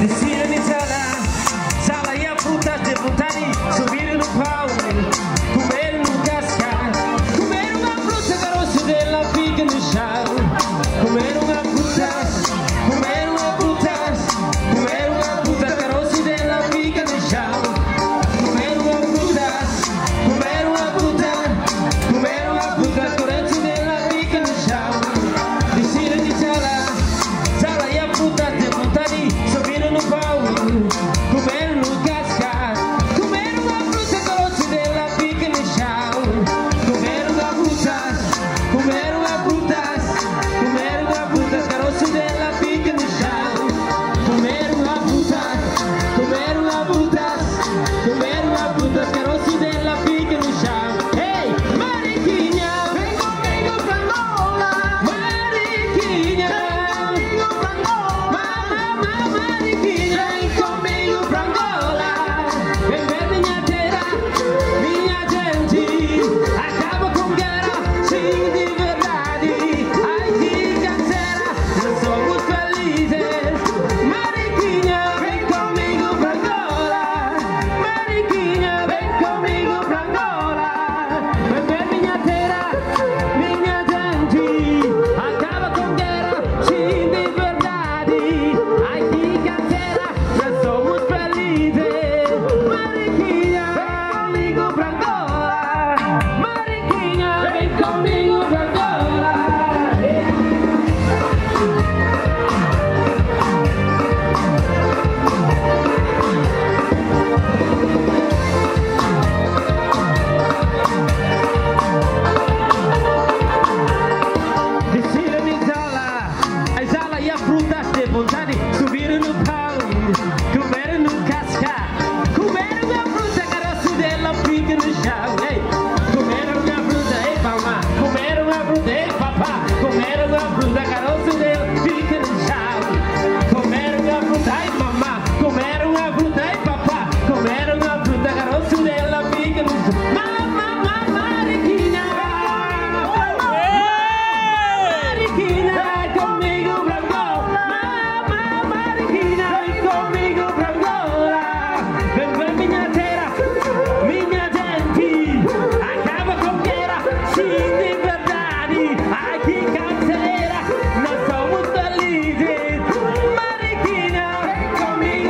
Decía mi sala, sala ya putas de putani, subí já me.